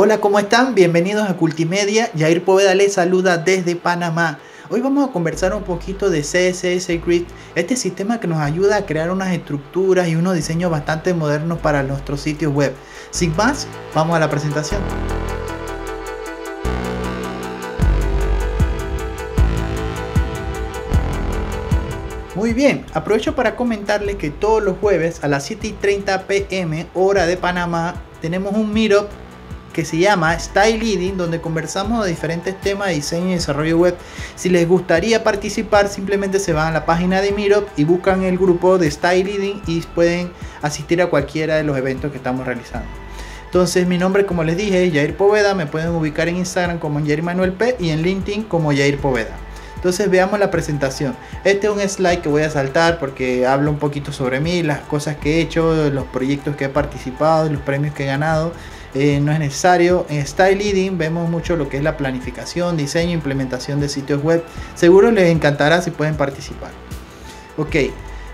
Hola, ¿cómo están? Bienvenidos a Cultimedia. Jair Poveda les saluda desde Panamá. Hoy vamos a conversar un poquito de CSS Grid, este sistema que nos ayuda a crear unas estructuras y unos diseños bastante modernos para nuestros sitios web. Sin más, vamos a la presentación. Muy bien, aprovecho para comentarles que todos los jueves a las 7 y 30 pm hora de Panamá tenemos un meetup que se llama Style Leading, donde conversamos de diferentes temas de diseño y desarrollo web. Si les gustaría participar, simplemente se van a la página de Meetup y buscan el grupo de Style Leading y pueden asistir a cualquiera de los eventos que estamos realizando. Entonces, mi nombre, como les dije, es Jair Poveda. Me pueden ubicar en Instagram como Jair Manuel P y en LinkedIn como Jair Poveda. Entonces veamos la presentación. Este es un slide que voy a saltar porque hablo un poquito sobre mí, las cosas que he hecho, los proyectos que he participado, los premios que he ganado. Eh, no es necesario. En Style Leading vemos mucho lo que es la planificación, diseño, implementación de sitios web. Seguro les encantará si pueden participar. Ok,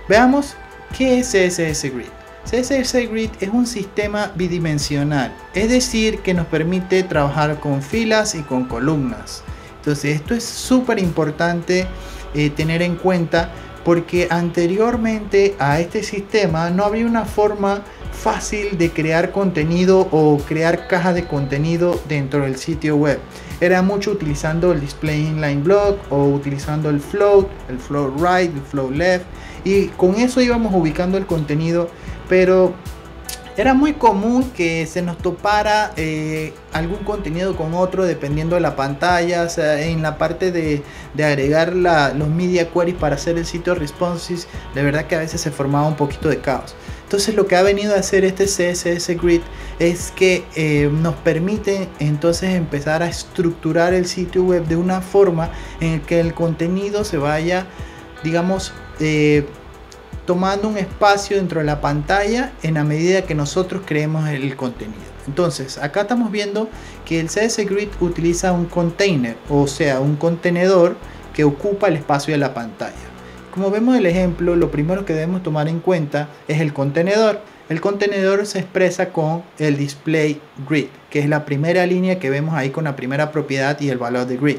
veamos qué es CSS Grid. CSS Grid es un sistema bidimensional, es decir, que nos permite trabajar con filas y con columnas. Entonces esto es súper importante eh, tener en cuenta porque anteriormente a este sistema no había una forma fácil de crear contenido o crear cajas de contenido dentro del sitio web. Era mucho utilizando el display inline block o utilizando el float, el float right, el float left y con eso íbamos ubicando el contenido, pero era muy común que se nos topara eh, algún contenido con otro dependiendo de la pantalla, o sea, en la parte de, agregar los media queries para hacer el sitio responsive, de verdad que a veces se formaba un poquito de caos. Entonces lo que ha venido a hacer este CSS Grid es que eh, nos permite entonces empezar a estructurar el sitio web de una forma en que el contenido se vaya, digamos, eh, tomando un espacio dentro de la pantalla en la medida que nosotros creemos el contenido. Entonces, acá estamos viendo que el CS Grid utiliza un container, o sea, un contenedor que ocupa el espacio de la pantalla. Como vemos en el ejemplo, lo primero que debemos tomar en cuenta es el contenedor. El contenedor se expresa con el display grid, que es la primera línea que vemos ahí con la primera propiedad y el valor de grid.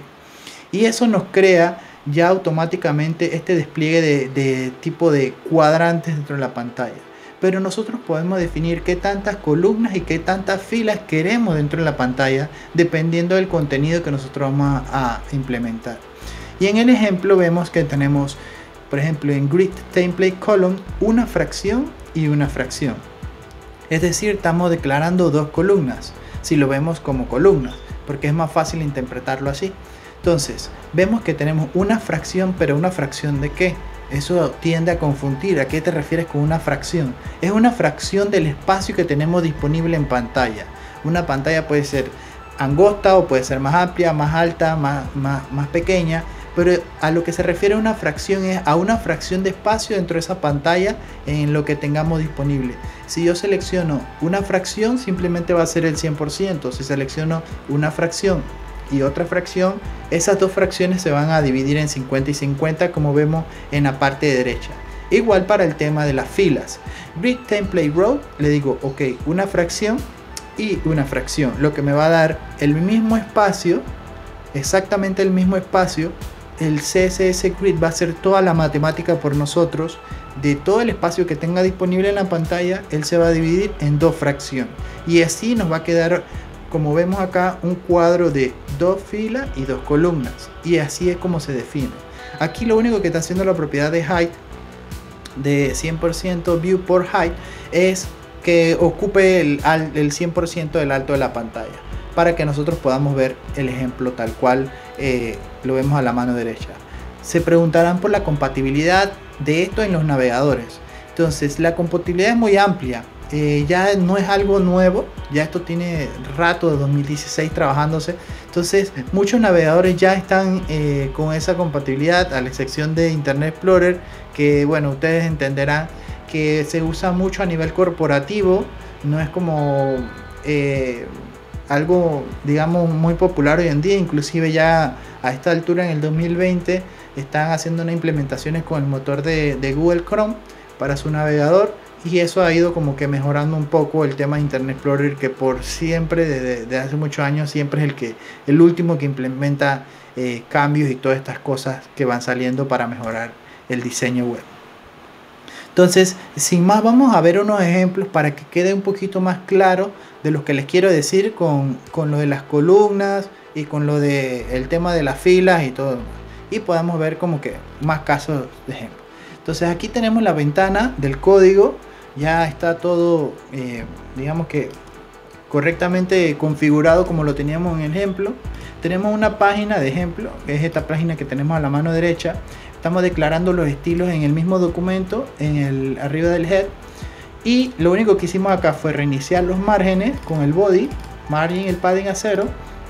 Y eso nos crea ya automáticamente este despliegue de, tipo de cuadrantes dentro de la pantalla. Pero nosotros podemos definir qué tantas columnas y qué tantas filas queremos dentro de la pantalla dependiendo del contenido que nosotros vamos a, implementar. Y en el ejemplo vemos que tenemos, por ejemplo, en Grid Template Column, una fracción y una fracción. Es decir, estamos declarando dos columnas, si lo vemos como columnas, porque es más fácil interpretarlo así. Entonces, vemos que tenemos una fracción, pero una fracción de qué? Eso tiende a confundir. ¿A qué te refieres con una fracción? Es una fracción del espacio que tenemos disponible en pantalla. Una pantalla puede ser angosta o puede ser más amplia, más alta, más, más, más pequeña. Pero a lo que se refiere una fracción es a una fracción de espacio dentro de esa pantalla en lo que tengamos disponible. Si yo selecciono una fracción, simplemente va a ser el 100%. Si selecciono una fracción y otra fracción, esas dos fracciones se van a dividir en 50 y 50 como vemos en la parte derecha. Igual para el tema de las filas. Grid Template Row, le digo, ok, una fracción y una fracción, lo que me va a dar el mismo espacio, exactamente el mismo espacio. El CSS Grid va a hacer toda la matemática por nosotros. De todo el espacio que tenga disponible en la pantalla, él se va a dividir en dos fracciones. Y así nos va a quedar como vemos acá, un cuadro de dos filas y dos columnas. Y así es como se define. Aquí lo único que está haciendo la propiedad de height, de 100% view por height, es que ocupe el, el 100% del alto de la pantalla. Para que nosotros podamos ver el ejemplo tal cual eh, lo vemos a la mano derecha. Se preguntarán por la compatibilidad de esto en los navegadores. Entonces, la compatibilidad es muy amplia. Eh, ya no es algo nuevo, ya esto tiene rato de 2016 trabajándose. Entonces, muchos navegadores ya están eh, con esa compatibilidad, a la excepción de Internet Explorer, que bueno, ustedes entenderán que se usa mucho a nivel corporativo, no es como algo, digamos, muy popular hoy en día, inclusive ya a esta altura en el 2020 están haciendo unas implementaciones con el motor de Google Chrome para su navegador y eso ha ido como que mejorando un poco el tema de Internet Explorer que por siempre desde, hace muchos años siempre es el que el último que implementa eh, cambios y todas estas cosas que van saliendo para mejorar el diseño web entonces sin más vamos a ver unos ejemplos para que quede un poquito más claro de lo que les quiero decir con, con lo de las columnas y con lo de el tema de las filas y todo y podamos ver como que más casos de ejemplo entonces aquí tenemos la ventana del código ya está todo, eh, digamos que correctamente configurado como lo teníamos en el ejemplo. Tenemos una página de ejemplo, que es esta página que tenemos a la mano derecha. Estamos declarando los estilos en el mismo documento, en el arriba del head. Y lo único que hicimos acá fue reiniciar los márgenes con el body, margin el padding a cero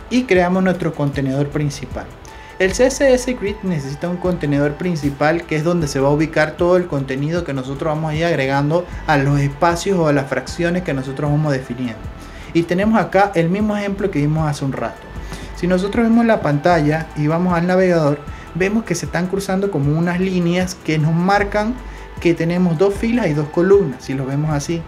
y creamos nuestro contenedor principal. El CSS Grid necesita un contenedor principal que es donde se va a ubicar todo el contenido que nosotros vamos a ir agregando a los espacios o a las fracciones que nosotros vamos definiendo. Y tenemos acá el mismo ejemplo que vimos hace un rato. Si nosotros vemos la pantalla y vamos al navegador, vemos que se están cruzando como unas líneas que nos marcan que tenemos dos filas y dos columnas, si lo vemos así.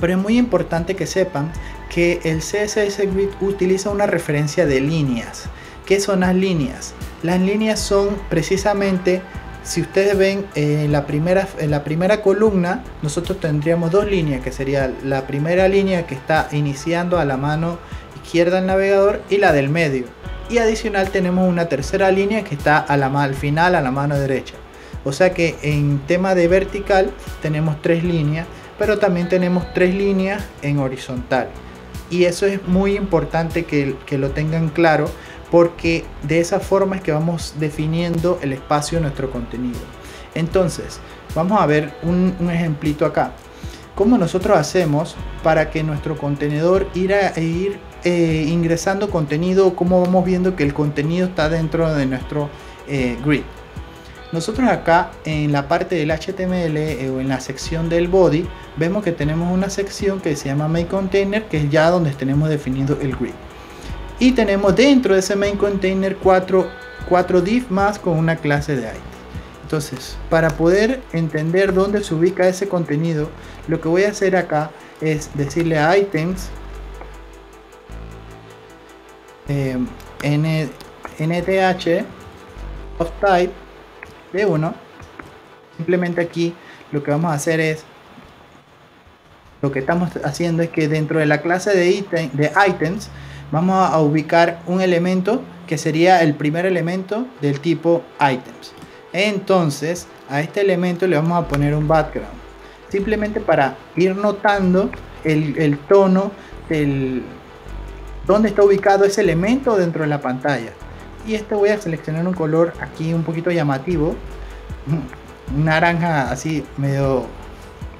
Pero es muy importante que sepan que el CSS Grid utiliza una referencia de líneas. ¿Qué son las líneas? Las líneas son precisamente, si ustedes ven en la primera, en la primera columna, nosotros tendríamos dos líneas, que sería la primera línea que está iniciando a la mano izquierda del navegador y la del medio. Y adicional tenemos una tercera línea que está a la, al final a la mano derecha. O sea que en tema de vertical tenemos tres líneas, pero también tenemos tres líneas en horizontal. Y eso es muy importante que, que lo tengan claro porque de esa forma es que vamos definiendo el espacio de nuestro contenido. Entonces, vamos a ver un, ejemplito acá. ¿Cómo nosotros hacemos para que nuestro contenedor ir, a, ir eh, ingresando contenido? ¿Cómo vamos viendo que el contenido está dentro de nuestro eh, grid? Nosotros acá en la parte del HTML eh, o en la sección del body vemos que tenemos una sección que se llama main container que es ya donde tenemos definido el grid y tenemos dentro de ese main container cuatro, cuatro div más con una clase de items entonces para poder entender dónde se ubica ese contenido lo que voy a hacer acá es decirle a items eh, nth of type de 1 simplemente aquí lo que vamos a hacer es lo que estamos haciendo es que dentro de la clase de, de items vamos a ubicar un elemento que sería el primer elemento del tipo items. Entonces a este elemento le vamos a poner un background. Simplemente para ir notando el, tono del donde está ubicado ese elemento dentro de la pantalla. Y este voy a seleccionar un color aquí un poquito llamativo. Un naranja así medio,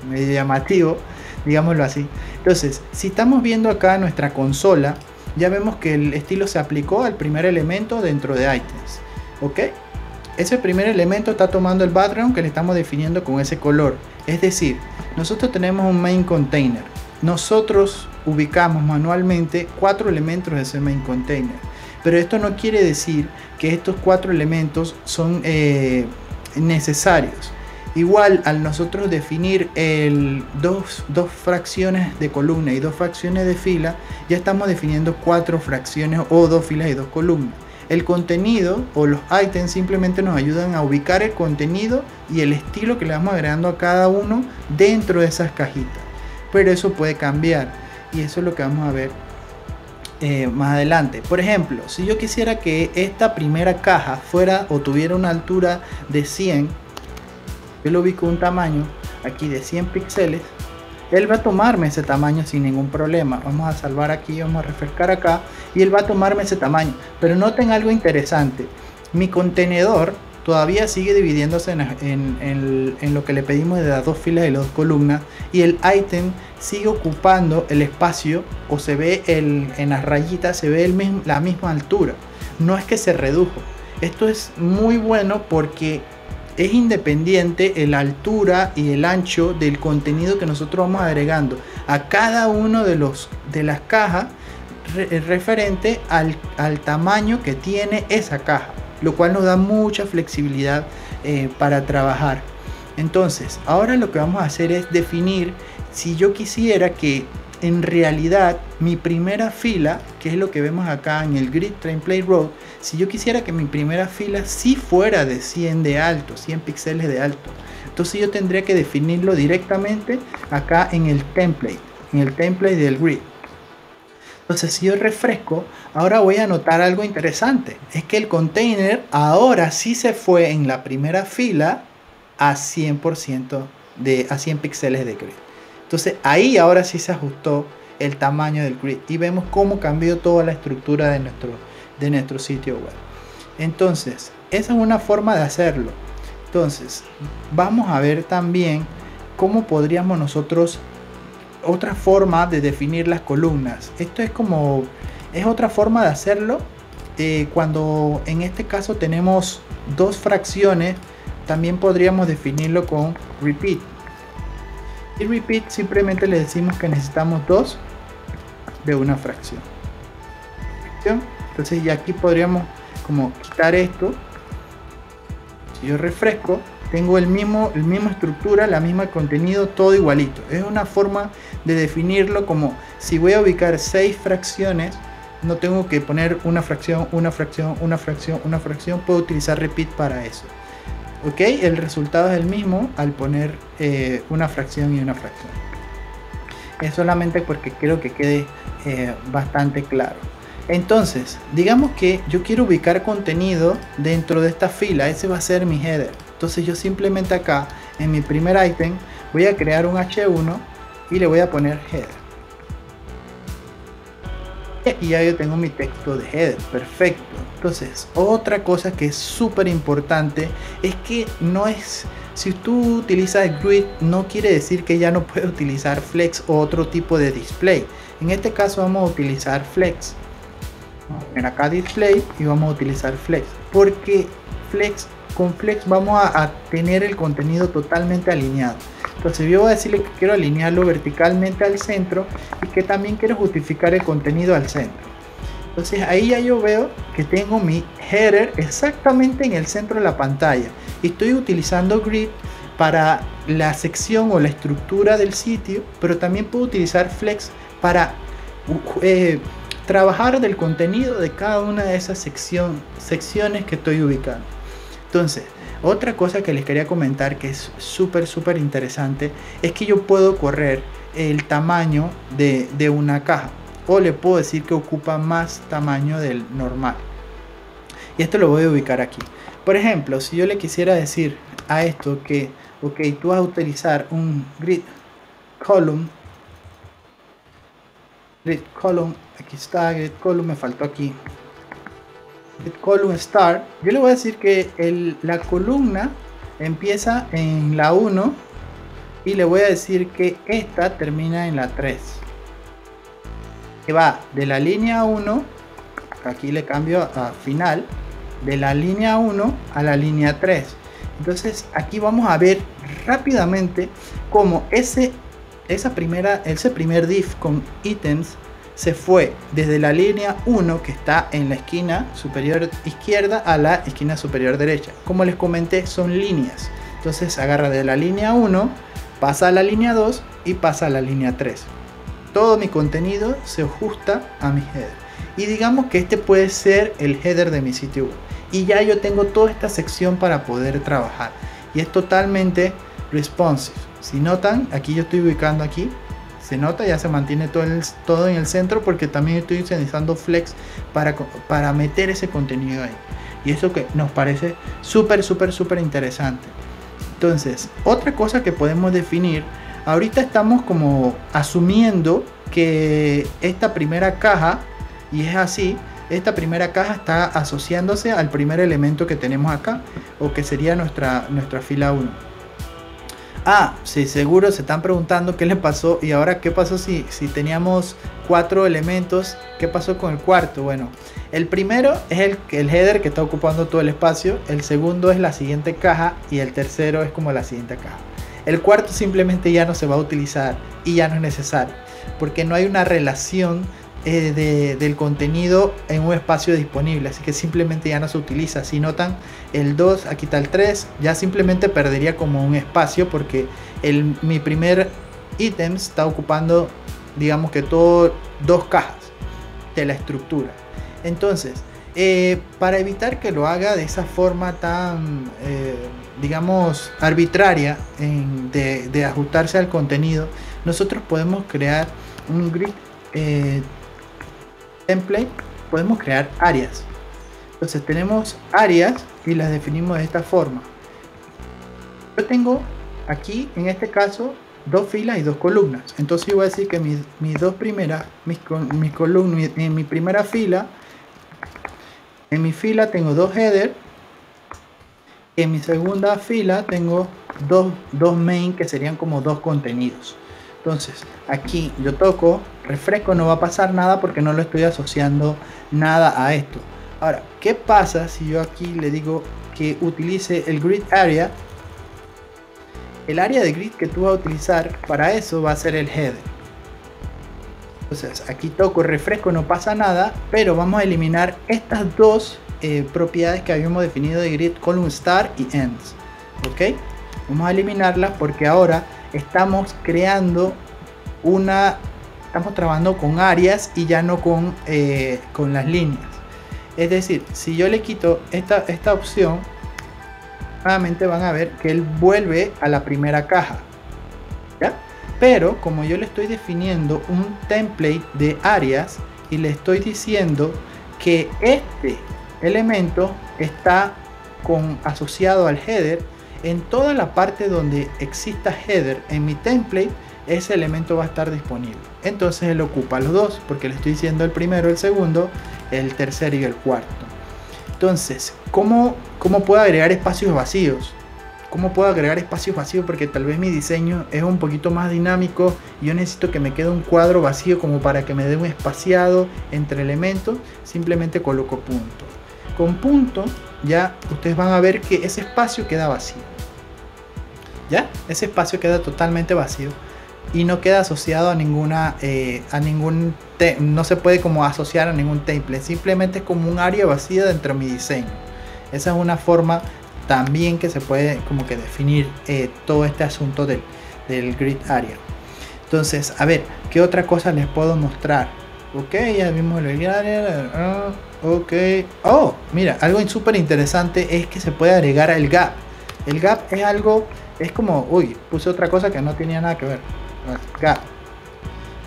medio llamativo, digámoslo así. Entonces, si estamos viendo acá nuestra consola, ya vemos que el estilo se aplicó al primer elemento dentro de items. ¿Ok? Ese primer elemento está tomando el background que le estamos definiendo con ese color. Es decir, nosotros tenemos un main container. Nosotros ubicamos manualmente cuatro elementos de ese main container. Pero esto no quiere decir que estos cuatro elementos son eh, necesarios. Igual al nosotros definir el dos, dos, fracciones de columna y dos fracciones de fila, ya estamos definiendo cuatro fracciones o dos filas y dos columnas. El contenido o los items simplemente nos ayudan a ubicar el contenido y el estilo que le vamos agregando a cada uno dentro de esas cajitas. Pero eso puede cambiar y eso es lo que vamos a ver eh, más adelante. Por ejemplo, si yo quisiera que esta primera caja fuera o tuviera una altura de 100 yo lo ubico un tamaño aquí de 100 píxeles, él va a tomarme ese tamaño sin ningún problema. Vamos a salvar aquí, vamos a refrescar acá y él va a tomarme ese tamaño. Pero noten algo interesante, mi contenedor todavía sigue dividiéndose en, lo que le pedimos de las dos filas y las dos columnas y el item sigue ocupando el espacio o se ve en las rayitas se ve la misma altura. No es que se redujo. Esto es muy bueno porque es independiente la altura y el ancho del contenido que nosotros vamos agregando. A cada uno de los de las cajas referente al, tamaño que tiene esa caja lo cual nos da mucha flexibilidad eh, para trabajar Entonces, ahora lo que vamos a hacer es definir si yo quisiera que en realidad mi primera fila, que es lo que vemos acá en el Grid Train Play Road, si yo quisiera que mi primera fila sí fuera de 100 de alto, 100 píxeles de alto, entonces yo tendría que definirlo directamente acá en el template, en el template del grid. Entonces si yo refresco, ahora voy a notar algo interesante. Es que el container ahora sí se fue en la primera fila a 100% de a 100 píxeles de grid. Entonces ahí ahora sí se ajustó el tamaño del grid y vemos cómo cambió toda la estructura de nuestro, de nuestro sitio web. Entonces, esa es una forma de hacerlo. Entonces, vamos a ver también cómo podríamos nosotros otra forma de definir las columnas. Esto es como es otra forma de hacerlo eh, cuando en este caso tenemos dos fracciones también podríamos definirlo con repeat y repeat simplemente le decimos que necesitamos dos de una fracción entonces ya aquí podríamos como quitar esto si yo refresco, tengo el mismo, el mismo estructura, la misma contenido, todo igualito. Es una forma de definirlo como si voy a ubicar seis fracciones, no tengo que poner una fracción, una fracción, una fracción, una fracción, puedo utilizar repeat para eso. Ok, el resultado es el mismo al poner eh, una fracción y una fracción. Es solamente porque quiero que quede eh, bastante claro. Entonces, digamos que yo quiero ubicar contenido dentro de esta fila, ese va a ser mi header. Entonces yo simplemente acá en mi primer item voy a crear un H1 y le voy a poner header. Y ya yo tengo mi texto de header, perfecto. Entonces, otra cosa que es súper importante es que no es, si tú utilizas grid, no quiere decir que ya no puedes utilizar flex o otro tipo de display. En este caso vamos a utilizar flex en acá display y vamos a utilizar flex porque flex con flex vamos a, tener el contenido totalmente alineado entonces yo voy a decirle que quiero alinearlo verticalmente al centro y que también quiero justificar el contenido al centro entonces ahí ya yo veo que tengo mi header exactamente en el centro de la pantalla y estoy utilizando grid para la sección o la estructura del sitio pero también puedo utilizar flex para eh, trabajar del contenido de cada una de esas secciones que estoy ubicando. Entonces, otra cosa que les quería comentar que es súper, súper interesante es que yo puedo correr el tamaño de, de una caja o le puedo decir que ocupa más tamaño del normal. Y esto lo voy a ubicar aquí. Por ejemplo, si yo le quisiera decir a esto que, ok, tú vas a utilizar un grid column grid column aquí está grid column me faltó aquí column start yo le voy a decir que la columna empieza en la 1 y le voy a decir que esta termina en la 3 que va de la línea 1 aquí le cambio a final de la línea 1 a la línea 3 entonces aquí vamos a ver rápidamente cómo ese esa primera, ese primer div con ítems se fue desde la línea 1 que está en la esquina superior izquierda a la esquina superior derecha. Como les comenté, son líneas. Entonces agarra de la línea 1, pasa a la línea 2 y pasa a la línea 3. Todo mi contenido se ajusta a mi header. Y digamos que este puede ser el header de mi sitio web. Y ya yo tengo toda esta sección para poder trabajar. Y es totalmente responsive. Si notan, aquí yo estoy ubicando aquí. Se nota, ya se mantiene todo, todo en el centro porque también estoy utilizando flex para, para meter ese contenido ahí. Y eso que nos parece súper, súper, súper interesante. Entonces, otra cosa que podemos definir, ahorita estamos como asumiendo que esta primera caja, y es así, esta primera caja está asociándose al primer elemento que tenemos acá, o que sería nuestra, nuestra fila 1. Ah, sí, seguro se están preguntando qué le pasó y ahora qué pasó si, si teníamos cuatro elementos, qué pasó con el cuarto. Bueno, el primero es el, el header que está ocupando todo el espacio, el segundo es la siguiente caja y el tercero es como la siguiente caja. El cuarto simplemente ya no se va a utilizar y ya no es necesario porque no hay una relación eh, del contenido en un espacio disponible, así que simplemente ya no se utiliza. Si notan el 2, aquí está el 3, ya simplemente perdería como un espacio porque el, mi primer ítem está ocupando, digamos que todo dos cajas de la estructura. Entonces, eh, para evitar que lo haga de esa forma tan, eh, digamos, arbitraria de, de, ajustarse al contenido, nosotros podemos crear un grid template podemos crear áreas. Entonces tenemos áreas y las definimos de esta forma. Yo tengo aquí, en este caso, dos filas y dos columnas. Entonces yo voy a decir que mis, dos primeras, mis, mis columnas, en mi primera fila, en mi fila tengo dos headers. En mi segunda fila tengo dos, dos main que serían como dos contenidos. Entonces, aquí yo toco, refresco, no va a pasar nada porque no lo estoy asociando nada a esto. Ahora, ¿qué pasa si yo aquí le digo que utilice el grid area? El área de grid que tú vas a utilizar para eso va a ser el header. Entonces, aquí toco, refresco, no pasa nada, pero vamos a eliminar estas dos eh, propiedades que habíamos definido de grid column start y ends. ¿Ok? Vamos a eliminarlas porque ahora estamos creando una, estamos trabajando con áreas y ya no con, eh, con las líneas. Es decir, si yo le quito esta, esta opción, nuevamente van a ver que él vuelve a la primera caja. ¿ya? Pero como yo le estoy definiendo un template de áreas y le estoy diciendo que este elemento está con, asociado al header, en toda la parte donde exista header en mi template, ese elemento va a estar disponible. Entonces él ocupa los dos, porque le estoy diciendo el primero, el segundo, el tercero y el cuarto. Entonces, ¿cómo, cómo puedo agregar espacios vacíos? ¿Cómo puedo agregar espacios vacíos? Porque tal vez mi diseño es un poquito más dinámico y yo necesito que me quede un cuadro vacío como para que me dé un espaciado entre elementos. Simplemente coloco punto. Con punto ya ustedes van a ver que ese espacio queda vacío. ¿Ya? Ese espacio queda totalmente vacío y no queda asociado a ninguna eh, a ningún no se puede como asociar a ningún template. Simplemente es como un área vacía dentro de mi diseño. Esa es una forma también que se puede como que definir eh, todo este asunto del, del grid area. Entonces a ver qué otra cosa les puedo mostrar ok ya vimos el grid area Ok. Oh, mira, algo súper interesante es que se puede agregar el gap. El gap es algo, es como, uy, puse otra cosa que no tenía nada que ver. Gap.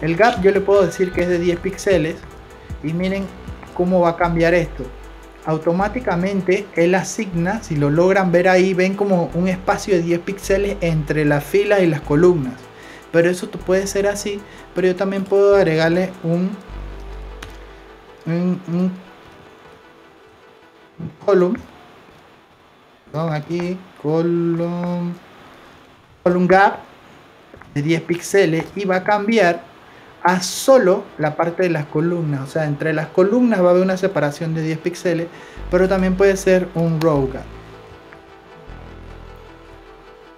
El gap yo le puedo decir que es de 10 píxeles y miren cómo va a cambiar esto. Automáticamente él asigna, si lo logran ver ahí, ven como un espacio de 10 píxeles entre las filas y las columnas. Pero eso puede ser así, pero yo también puedo agregarle un, un column. Aquí column column gap de 10 píxeles y va a cambiar a solo la parte de las columnas. O sea entre las columnas va a haber una separación de 10 píxeles pero también puede ser un row gap.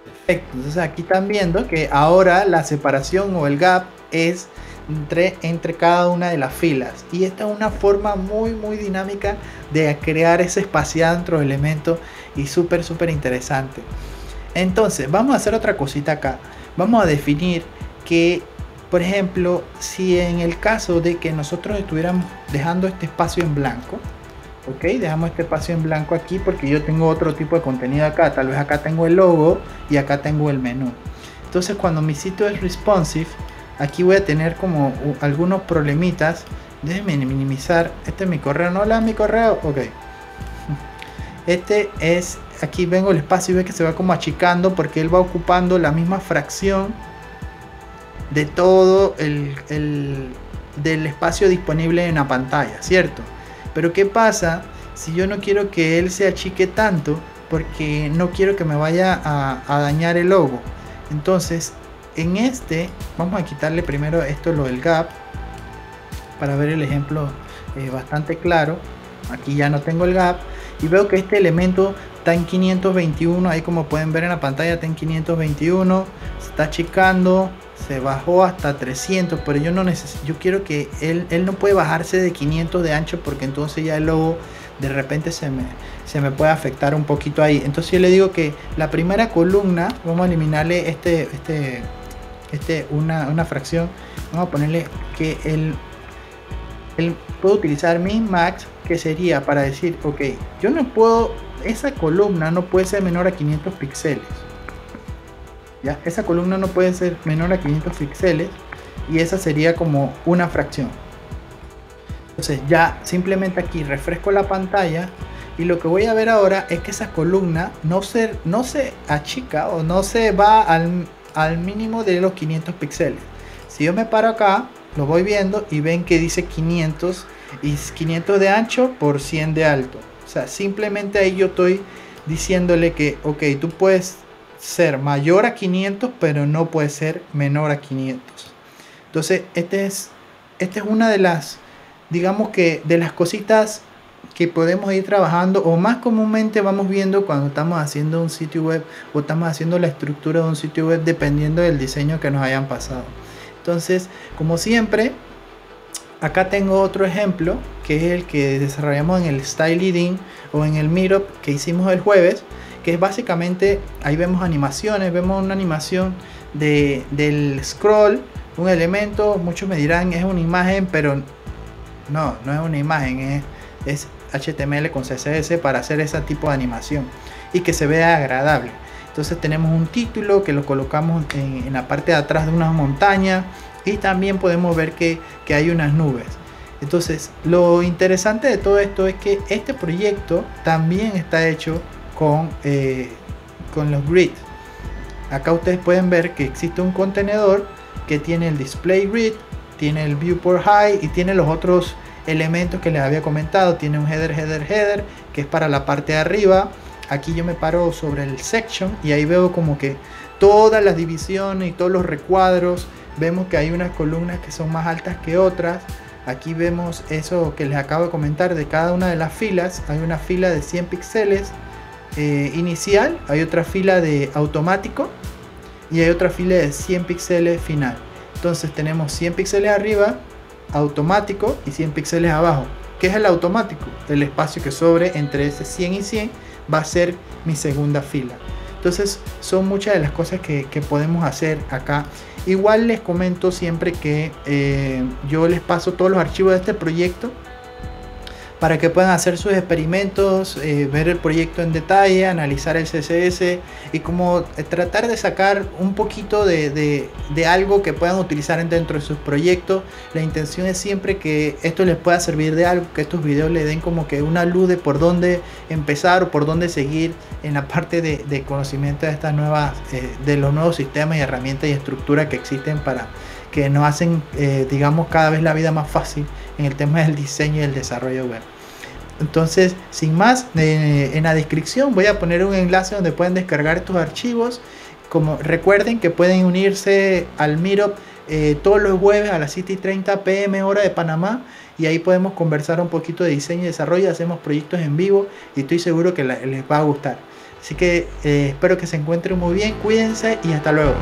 Perfecto. Entonces aquí están viendo que ahora la separación o el gap es entre, entre cada una de las filas. Y esta es una forma muy, muy dinámica de crear ese espaciado entre los elementos y súper, súper interesante. Entonces, vamos a hacer otra cosita acá. Vamos a definir que, por ejemplo, si en el caso de que nosotros estuviéramos dejando este espacio en blanco, ok, dejamos este espacio en blanco aquí porque yo tengo otro tipo de contenido acá. Tal vez acá tengo el logo y acá tengo el menú. Entonces, cuando mi sitio es responsive, aquí voy a tener como algunos problemitas. Déjenme minimizar. Este es mi correo. No la mi correo. Ok. Este es. Aquí vengo el espacio y ve que se va como achicando porque él va ocupando la misma fracción de todo el, el del espacio disponible en la pantalla, ¿cierto? Pero ¿qué pasa si yo no quiero que él se achique tanto? Porque no quiero que me vaya a dañar el logo. Entonces en este vamos a quitarle primero esto lo del gap para ver el ejemplo eh, bastante claro aquí ya no tengo el gap y veo que este elemento está en 521 ahí como pueden ver en la pantalla está en 521 se está achicando se bajó hasta 300, pero yo no necesito, yo quiero que él, él no puede bajarse de 500 de ancho porque entonces ya el logo de repente se me, se me puede afectar un poquito ahí. Entonces yo le digo que la primera columna, vamos a eliminarle este, este, este, una, una fracción, vamos a ponerle que él puede utilizar min max, que sería para decir, ok, yo no puedo, esa columna no puede ser menor a 500 píxeles. ¿Ya? Esa columna no puede ser menor a 500 píxeles y esa sería como una fracción. Entonces ya simplemente aquí refresco la pantalla y lo que voy a ver ahora es que esa columna no se, no se achica o no se va al, al mínimo de los 500 píxeles. Si yo me paro acá, lo voy viendo y ven que dice 500 y 500 de ancho por 100 de alto. O sea, simplemente ahí yo estoy diciéndole que, ok, tú puedes ser mayor a 500, pero no puede ser menor a 500. Entonces, este es, esta es una de las, digamos que, de las cositas que podemos ir trabajando o más comúnmente vamos viendo cuando estamos haciendo un sitio web o estamos haciendo la estructura de un sitio web dependiendo del diseño que nos hayan pasado. Entonces, como siempre, acá tengo otro ejemplo que es el que desarrollamos en el Style Leading o en el Meetup que hicimos el jueves que es básicamente, ahí vemos animaciones, vemos una animación de, del scroll, un elemento, muchos me dirán es una imagen, pero no, no es una imagen, es, HTML con CSS para hacer ese tipo de animación y que se vea agradable. Entonces tenemos un título que lo colocamos en, la parte de atrás de una montaña y también podemos ver que, que hay unas nubes. Entonces lo interesante de todo esto es que este proyecto también está hecho con, eh, con los grids. Acá ustedes pueden ver que existe un contenedor que tiene el display grid, tiene el viewport high y tiene los otros elementos que les había comentado. Tiene un header, header, header que es para la parte de arriba. Aquí yo me paro sobre el section y ahí veo como que todas las divisiones y todos los recuadros. Vemos que hay unas columnas que son más altas que otras. Aquí vemos eso que les acabo de comentar de cada una de las filas. Hay una fila de 100 píxeles eh, inicial, hay otra fila de automático y hay otra fila de 100 píxeles final. Entonces tenemos 100 píxeles arriba, automático y 100 píxeles abajo. ¿Qué es el automático? El espacio que sobre entre ese 100 y 100 va a ser mi segunda fila. Entonces son muchas de las cosas que, podemos hacer acá. Igual les comento siempre que eh, yo les paso todos los archivos de este proyecto para que puedan hacer sus experimentos, eh, ver el proyecto en detalle, analizar el CSS y como eh, tratar de sacar un poquito de, algo que puedan utilizar dentro de sus proyectos. La intención es siempre que esto les pueda servir de algo, que estos videos le den como que una luz de por dónde empezar o por dónde seguir en la parte de, conocimiento de estas nuevas, eh, de los nuevos sistemas y herramientas y estructuras que existen para que nos hacen, digamos, cada vez la vida más fácil en el tema del diseño y el desarrollo web. Entonces, sin más, eh, en la descripción voy a poner un enlace donde pueden descargar estos archivos. Como recuerden que pueden unirse al Meetup eh, todos los jueves a las 7 y 30 pm hora de Panamá y ahí podemos conversar un poquito de diseño y desarrollo, hacemos proyectos en vivo y estoy seguro que les va a gustar. Así que eh, espero que se encuentren muy bien, cuídense y hasta luego.